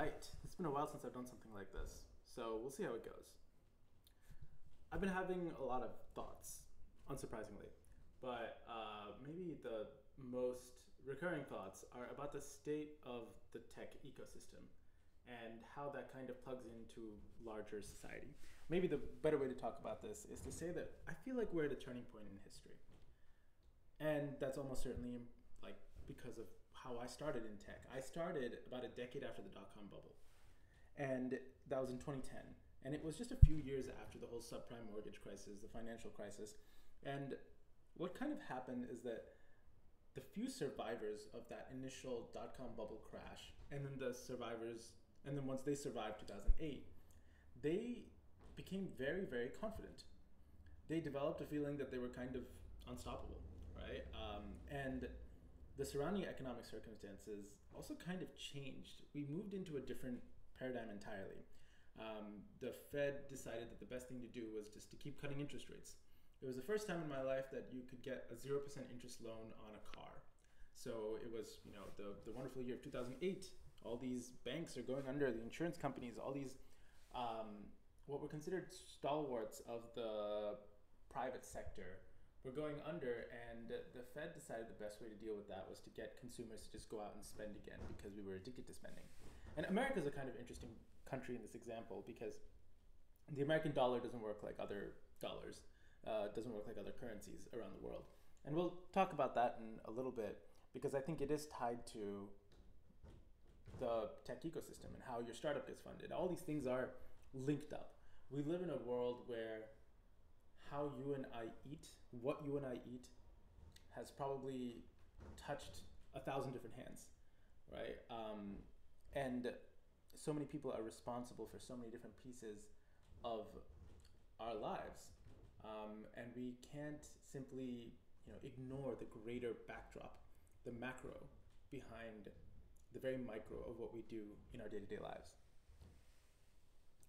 right. It's been a while since I've done something like this, so we'll see how it goes. I've been having a lot of thoughts, unsurprisingly, but uh, maybe the most recurring thoughts are about the state of the tech ecosystem and how that kind of plugs into larger society. Maybe the better way to talk about this is to say that I feel like we're at a turning point in history. And that's almost certainly like because of how I started in tech. I started about a decade after the dot com bubble. And that was in 2010. And it was just a few years after the whole subprime mortgage crisis, the financial crisis. And what kind of happened is that the few survivors of that initial dot com bubble crash, and then the survivors, and then once they survived 2008, they became very, very confident. They developed a feeling that they were kind of unstoppable, right? Um, and the surrounding economic circumstances also kind of changed. We moved into a different paradigm entirely. Um, the Fed decided that the best thing to do was just to keep cutting interest rates. It was the first time in my life that you could get a 0% interest loan on a car. So it was, you know, the, the wonderful year of 2008. All these banks are going under, the insurance companies, all these, um, what were considered stalwarts of the private sector were going under, and the Fed decided the best way to deal with that was to get consumers to just go out and spend again because we were addicted to spending. And America is a kind of interesting country in this example because the American dollar doesn't work like other dollars, uh, doesn't work like other currencies around the world. And we'll talk about that in a little bit because I think it is tied to the tech ecosystem and how your startup gets funded. All these things are linked up. We live in a world where how you and I eat, what you and I eat, has probably touched a thousand different hands, right? Um, and so many people are responsible for so many different pieces of our lives, um, and we can't simply, you know, ignore the greater backdrop, the macro behind the very micro of what we do in our day-to-day lives.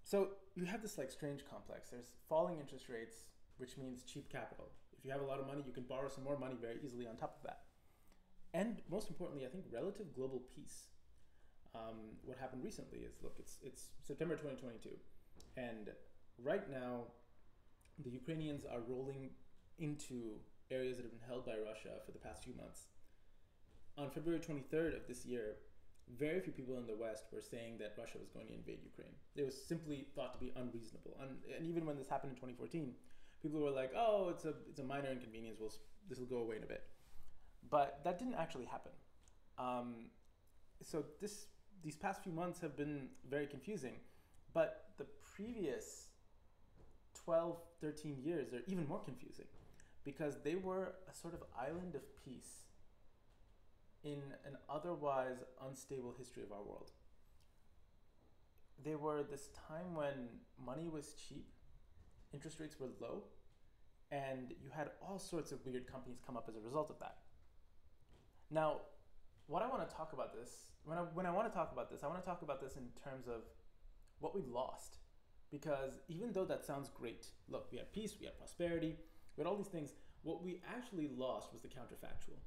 So you have this like strange complex. There's falling interest rates which means cheap capital. If you have a lot of money, you can borrow some more money very easily on top of that. And most importantly, I think relative global peace. Um, what happened recently is look, it's, it's September 2022, and right now, the Ukrainians are rolling into areas that have been held by Russia for the past few months. On February 23rd of this year, very few people in the West were saying that Russia was going to invade Ukraine. It was simply thought to be unreasonable. And, and even when this happened in 2014, people were like, "Oh, it's a it's a minor inconvenience. We'll this will go away in a bit," but that didn't actually happen. Um, so this these past few months have been very confusing, but the previous 12, 13 years are even more confusing because they were a sort of island of peace in an otherwise unstable history of our world. They were this time when money was cheap interest rates were low, and you had all sorts of weird companies come up as a result of that. Now, what I want to talk about this, when I, when I want to talk about this, I want to talk about this in terms of what we lost. Because even though that sounds great, look, we had peace, we had prosperity, we had all these things, what we actually lost was the counterfactual.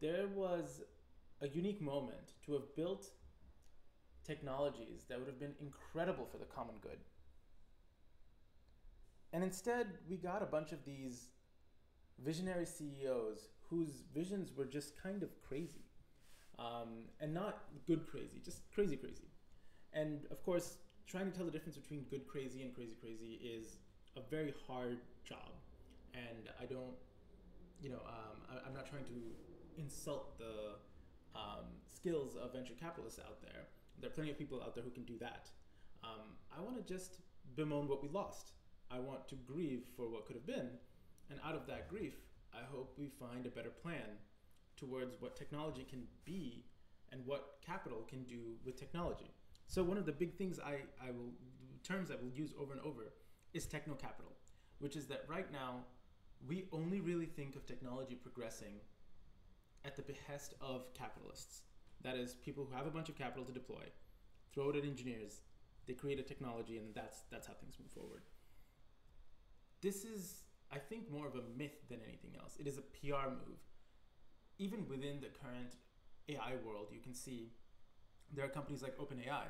There was a unique moment to have built technologies that would have been incredible for the common good and instead, we got a bunch of these visionary CEOs whose visions were just kind of crazy. Um, and not good crazy, just crazy crazy. And of course, trying to tell the difference between good crazy and crazy crazy is a very hard job. And I don't, you know, um, I, am not trying to insult the um, skills of venture capitalists out there. There are plenty of people out there who can do that. Um, I want to just bemoan what we lost. I want to grieve for what could have been. And out of that grief, I hope we find a better plan towards what technology can be and what capital can do with technology. So one of the big things I, I will terms I will use over and over is techno capital, which is that right now we only really think of technology progressing at the behest of capitalists. That is, people who have a bunch of capital to deploy, throw it at engineers, they create a technology, and that's that's how things move forward this is, I think, more of a myth than anything else. It is a PR move. Even within the current AI world, you can see there are companies like OpenAI,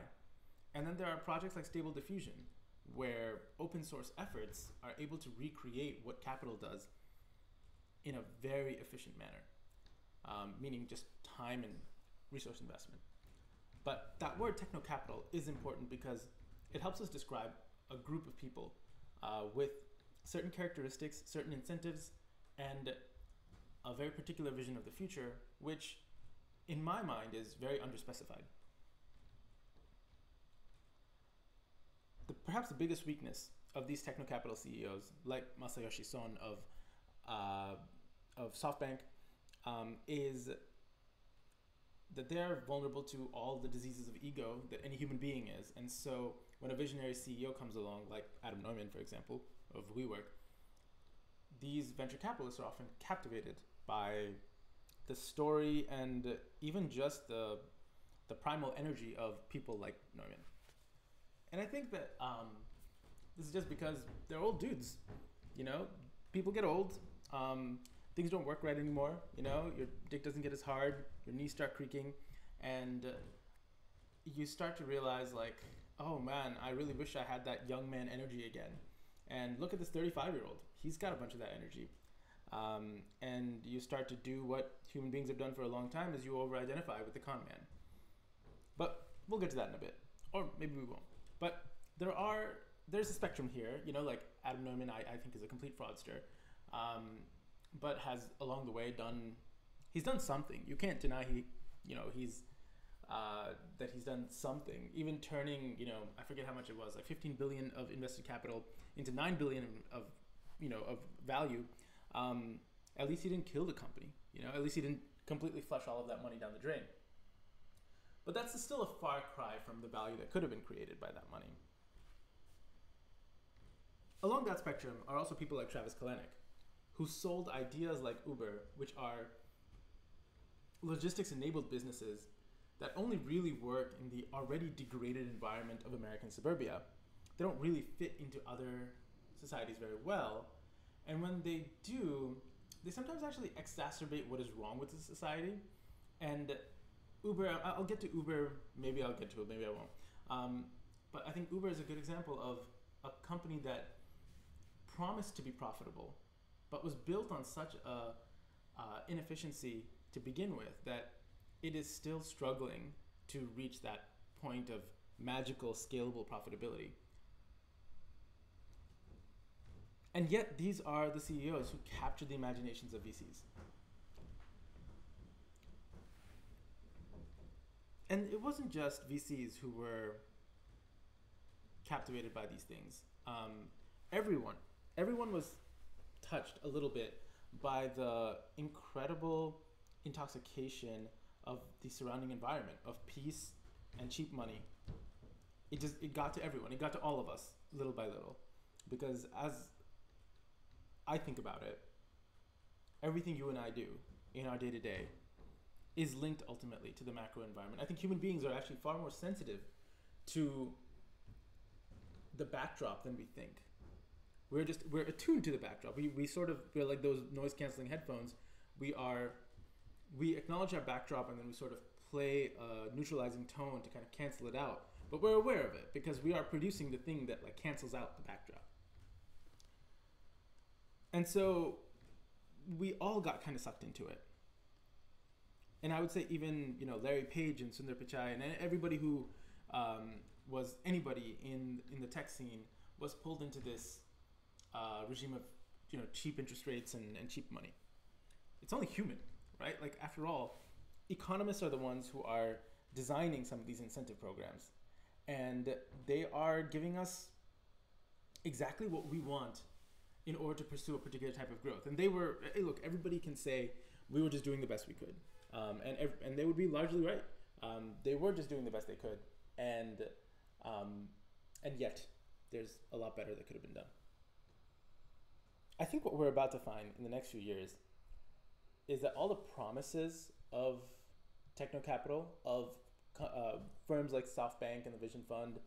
and then there are projects like Stable Diffusion, where open source efforts are able to recreate what capital does in a very efficient manner, um, meaning just time and resource investment. But that word techno capital is important because it helps us describe a group of people uh, with certain characteristics, certain incentives, and a very particular vision of the future, which in my mind is very underspecified. The, perhaps the biggest weakness of these techno capital CEOs, like Masayoshi Son of uh, of SoftBank, um, is that they're vulnerable to all the diseases of ego that any human being is. And so when a visionary CEO comes along, like Adam Neumann, for example, of WeWork, these venture capitalists are often captivated by the story and even just the the primal energy of people like Neumann. And I think that um, this is just because they're old dudes. You know, people get old. Um, things don't work right anymore. You know, your dick doesn't get as hard. Your knees start creaking, and uh, you start to realize like, oh man, I really wish I had that young man energy again. And look at this 35 year old. He's got a bunch of that energy. Um, and you start to do what human beings have done for a long time is you over-identify with the con man. But we'll get to that in a bit, or maybe we won't. But there are there's a spectrum here. You know, like Adam Neumann, I, I think is a complete fraudster, um, but has along the way done he's done something. You can't deny he you know he's uh, that he's done something. Even turning you know I forget how much it was like 15 billion of invested capital into 9 billion of you know of value um, at least he didn't kill the company. You know, at least he didn't completely flush all of that money down the drain. But that's still a far cry from the value that could have been created by that money. Along that spectrum are also people like Travis Kalanick, who sold ideas like Uber, which are logistics enabled businesses that only really work in the already degraded environment of American suburbia. They don't really fit into other societies very well and when they do, they sometimes actually exacerbate what is wrong with the society. And Uber, I'll get to Uber, maybe I'll get to it, maybe I won't. Um, but I think Uber is a good example of a company that promised to be profitable, but was built on such a uh, inefficiency to begin with that it is still struggling to reach that point of magical scalable profitability. And yet, these are the CEOs who captured the imaginations of VCs. And it wasn't just VCs who were captivated by these things. Um, everyone, everyone was touched a little bit by the incredible intoxication of the surrounding environment of peace and cheap money. It just it got to everyone. It got to all of us little by little, because as I think about it, everything you and I do in our day to day is linked ultimately to the macro environment. I think human beings are actually far more sensitive to the backdrop than we think. We're just we're attuned to the backdrop. We, we sort of we're like those noise canceling headphones. We are we acknowledge our backdrop and then we sort of play a neutralizing tone to kind of cancel it out. But we're aware of it because we are producing the thing that like cancels out the backdrop. And so we all got kind of sucked into it. And I would say even, you know, Larry Page and Sundar Pichai and everybody who um, was anybody in, in the tech scene was pulled into this uh, regime of, you know, cheap interest rates and, and cheap money. It's only human, right? Like, after all, economists are the ones who are designing some of these incentive programs. And they are giving us exactly what we want in order to pursue a particular type of growth. And they were, hey, look, everybody can say we were just doing the best we could, um, and ev- and they would be largely right. Um, they were just doing the best they could, and um, and yet there's a lot better that could have been done. I think what we're about to find in the next few years is that all the promises of techno capital, of uh, firms like SoftBank and the Vision Fund,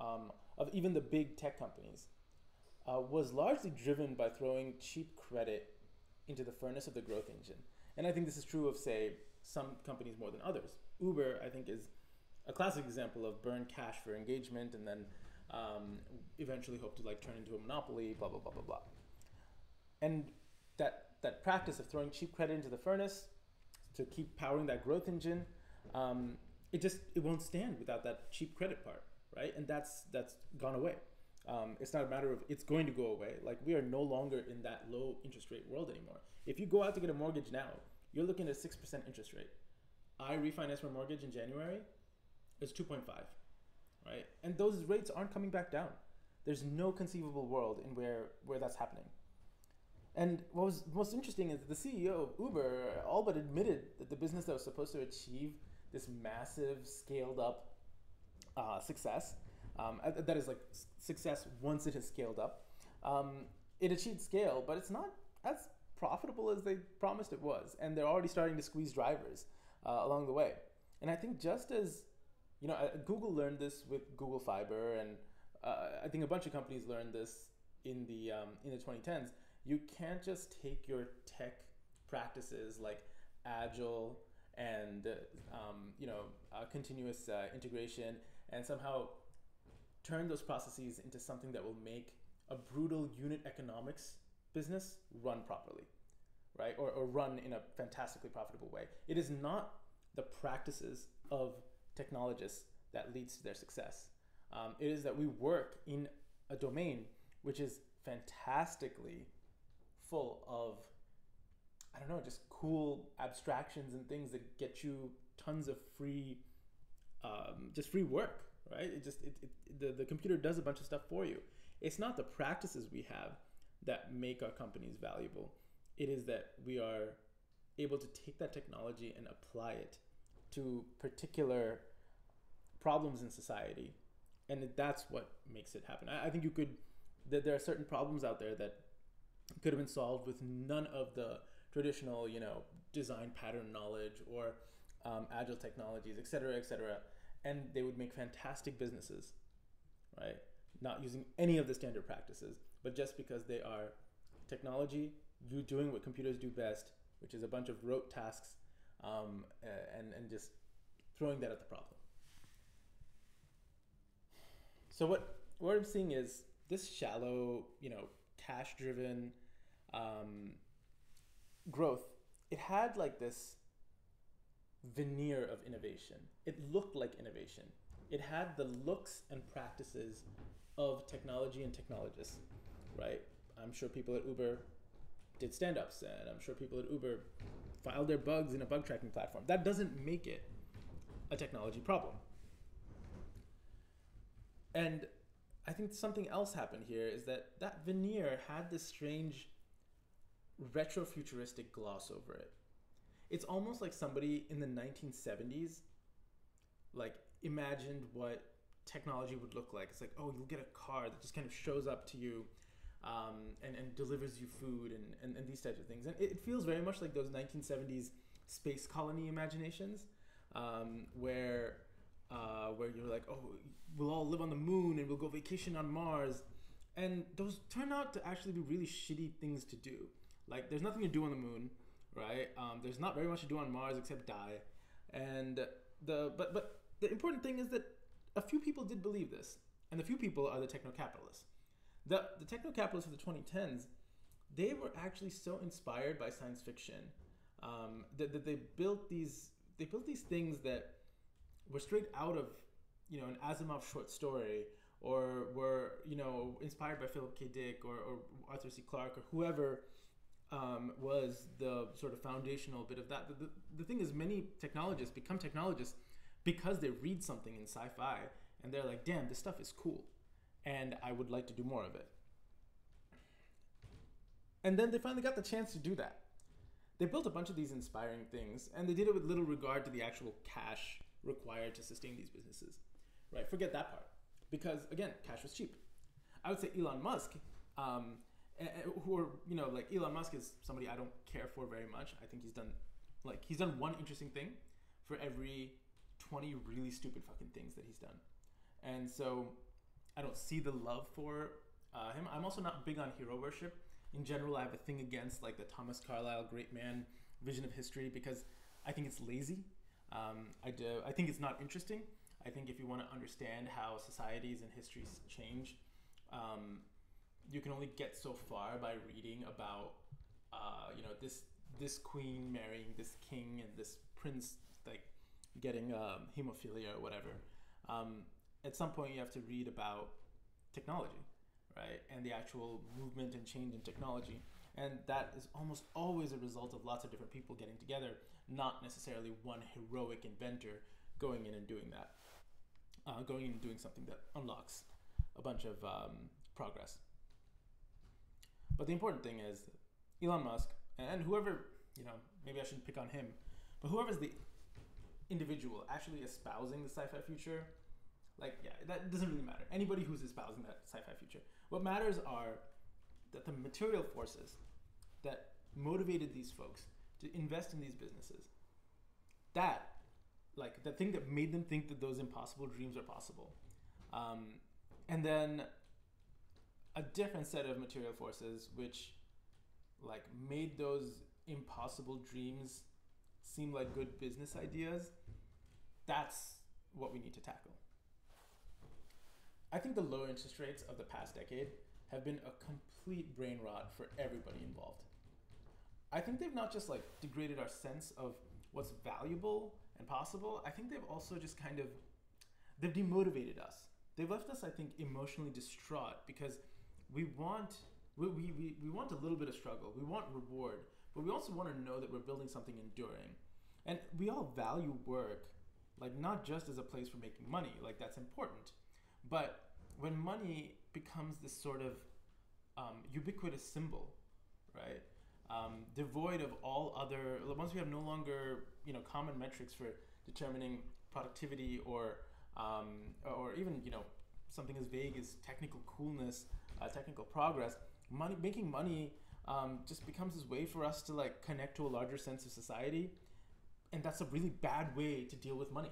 um, of even the big tech companies, uh, was largely driven by throwing cheap credit into the furnace of the growth engine. And I think this is true of, say, some companies more than others. Uber, I think, is a classic example of burn cash for engagement and then um, eventually hope to like turn into a monopoly, blah blah blah blah blah. And that that practice of throwing cheap credit into the furnace to keep powering that growth engine, um, it just it won't stand without that cheap credit part, right? And that's that's gone away. Um, it's not a matter of it's going to go away. Like we are no longer in that low interest rate world anymore. If you go out to get a mortgage now, you're looking at six percent interest rate. I refinanced my mortgage in January. It's two point five, right? And those rates aren't coming back down. There's no conceivable world in where where that's happening. And what was most interesting is the CEO of Uber all but admitted that the business that was supposed to achieve this massive scaled up uh, success, um, that is like success once it has scaled up, um, it achieved scale, but it's not as profitable as they promised it was. And they're already starting to squeeze drivers uh, along the way. And I think just as, you know, uh, Google learned this with Google Fiber, and uh, I think a bunch of companies learned this in the, um, in the 2010s you can't just take your tech practices like agile and um, you know uh, continuous uh, integration and somehow turn those processes into something that will make a brutal unit economics business run properly right? Or, or run in a fantastically profitable way. It is not the practices of technologists that leads to their success. Um, it is that we work in a domain which is fantastically full of I don't know, just cool abstractions and things that get you tons of free, um, just free work, right? It just it, it, the the computer does a bunch of stuff for you. It's not the practices we have that make our companies valuable. It is that we are able to take that technology and apply it to particular problems in society, and that's what makes it happen. I, I think you could. That there are certain problems out there that could have been solved with none of the traditional, you know, design pattern knowledge or um, agile technologies, et cetera, et cetera. And they would make fantastic businesses, right? Not using any of the standard practices, but just because they are technology, you doing what computers do best, which is a bunch of rote tasks, um, and and just throwing that at the problem. So what what I'm seeing is this shallow, you know, cash driven um, growth, it had like this veneer of innovation. It looked like innovation. It had the looks and practices of technology and technologists, right? I'm sure people at Uber did stand ups, and I'm sure people at Uber filed their bugs in a bug tracking platform. That doesn't make it a technology problem. And I think something else happened here is that that veneer had this strange retrofuturistic gloss over it. It's almost like somebody in the 1970s like imagined what technology would look like. It's like, oh, you'll get a car that just kind of shows up to you um, and, and delivers you food and, and, and these types of things. And it, feels very much like those 1970s space colony imaginations um, where, uh, where you're like, oh, we'll all live on the moon and we'll go vacation on Mars. And those turn out to actually be really shitty things to do. Like, there's nothing to do on the moon, right? Um, there's not very much to do on Mars except die. And the but but the important thing is that a few people did believe this, and the few people are the techno capitalists. The the techno capitalists of the 2010s, they were actually so inspired by science fiction um, that, that they built these they built these things that were straight out of you know an Asimov short story or were you know inspired by Philip K. Dick or, or Arthur C. Clarke or whoever um, was the sort of foundational bit of that. The, the, the thing is, many technologists become technologists because they read something in sci-fi and they're like, "Damn, this stuff is cool," and I would like to do more of it. And then they finally got the chance to do that. They built a bunch of these inspiring things, and they did it with little regard to the actual cash required to sustain these businesses right? Forget that part because again, cash was cheap. I would say Elon Musk, um, who are you know like Elon Musk is somebody I don't care for very much. I think he's done like he's done one interesting thing for every twenty really stupid fucking things that he's done, and so I don't see the love for uh, him. I'm also not big on hero worship. In general, I have a thing against like the Thomas Carlyle great man vision of history because I think it's lazy. Um, I do. I think it's not interesting. I think if you want to understand how societies and histories change, um, you can only get so far by reading about, uh, you know, this this queen marrying this king and this prince like getting um, hemophilia or whatever. Um, at some point, you have to read about technology, right, and the actual movement and change in technology, and that is almost always a result of lots of different people getting together, not necessarily one heroic inventor going in and doing that, uh, going in and doing something that unlocks a bunch of um, progress. But the important thing is Elon Musk and whoever, you know, maybe I shouldn't pick on him, but whoever's the individual actually espousing the sci-fi future, like yeah, that doesn't really matter. Anybody who's espousing that sci-fi future. What matters are that the material forces that motivated these folks to invest in these businesses, that like the thing that made them think that those impossible dreams are possible. Um, and then a different set of material forces which like made those impossible dreams seem like good business ideas that's what we need to tackle i think the low interest rates of the past decade have been a complete brain rot for everybody involved. I think they've not just like degraded our sense of what's valuable and possible. I think they've also just kind of they've demotivated us. They've left us i think emotionally distraught because we want we, we, we, we want a little bit of struggle. We want reward but we also want to know that we're building something enduring. And we all value work like not just as a place for making money like that's important. But when money becomes this sort of um, ubiquitous symbol right um, devoid of all other once we have no longer you know common metrics for determining productivity or um, or even you know something as vague as technical coolness uh, technical progress, money making money um, just becomes this way for us to like connect to a larger sense of society, and that's a really bad way to deal with money.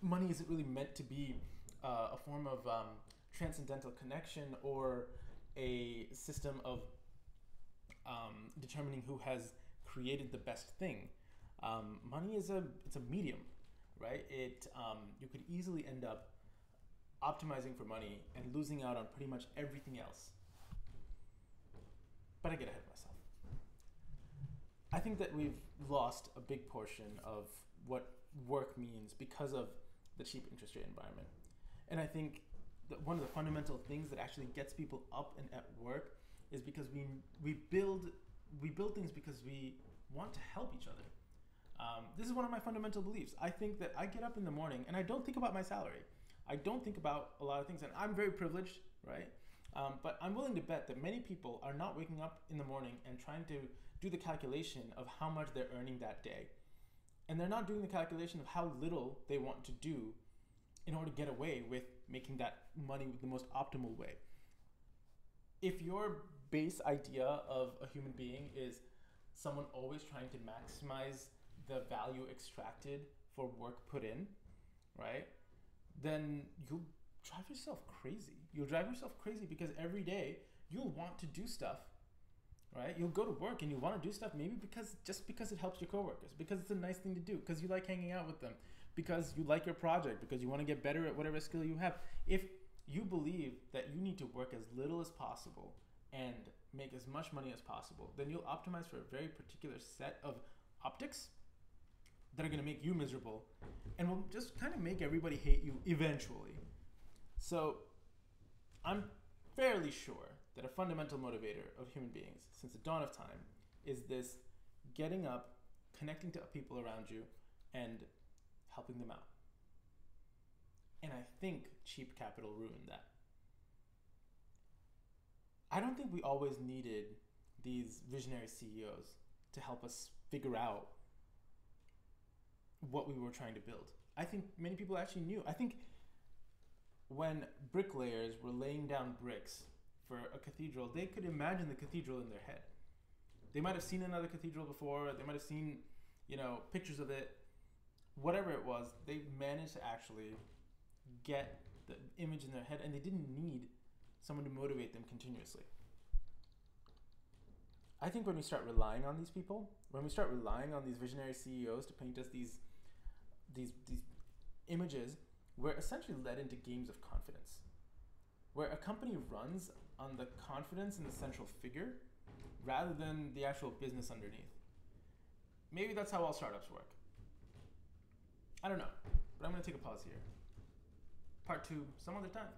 Money isn't really meant to be uh, a form of um, transcendental connection or a system of um, determining who has created the best thing. Um, money is a it's a medium, right? It um, you could easily end up optimizing for money and losing out on pretty much everything else. But I get ahead of myself. I think that we've lost a big portion of what work means because of the cheap interest rate environment. And I think that one of the fundamental things that actually gets people up and at work is because we we build we build things because we want to help each other. Um, this is one of my fundamental beliefs. I think that I get up in the morning and I don't think about my salary. I don't think about a lot of things, and I'm very privileged, right? Um, but I'm willing to bet that many people are not waking up in the morning and trying to do the calculation of how much they're earning that day. And they're not doing the calculation of how little they want to do in order to get away with making that money the most optimal way. If your base idea of a human being is someone always trying to maximize the value extracted for work put in, right? then you'll drive yourself crazy. You'll drive yourself crazy because every day you'll want to do stuff, right? You'll go to work and you want to do stuff maybe because just because it helps your coworkers, because it's a nice thing to do, because you like hanging out with them, because you like your project, because you want to get better at whatever skill you have. If you believe that you need to work as little as possible and make as much money as possible, then you'll optimize for a very particular set of optics that are going to make you miserable and will just kind of make everybody hate you eventually. So I'm fairly sure that a fundamental motivator of human beings since the dawn of time is this getting up, connecting to people around you, and helping them out. And I think cheap capital ruined that. I don't think we always needed these visionary CEOs to help us figure out what we were trying to build. I think many people actually knew. I think when bricklayers were laying down bricks for a cathedral, they could imagine the cathedral in their head. They might have seen another cathedral before, they might have seen, you know, pictures of it whatever it was, they managed to actually get the image in their head and they didn't need someone to motivate them continuously. I think when we start relying on these people, when we start relying on these visionary CEOs to paint us these these these images, we're essentially led into games of confidence. Where a company runs on the confidence in the central figure rather than the actual business underneath. Maybe that's how all startups work. I don't know, but I'm gonna take a pause here. Part two, some other time.